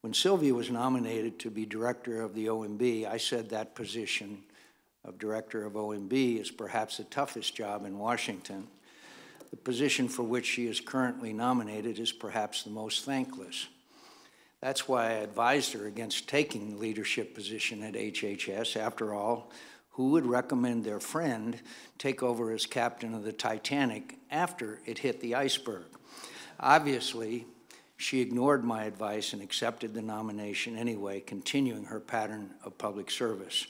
When Sylvia was nominated to be director of the OMB, I said that position of director of OMB is perhaps the toughest job in Washington. The position for which she is currently nominated is perhaps the most thankless. That's why I advised her against taking the leadership position at HHS. After all, who would recommend their friend take over as captain of the Titanic after it hit the iceberg? Obviously, she ignored my advice and accepted the nomination anyway, continuing her pattern of public service.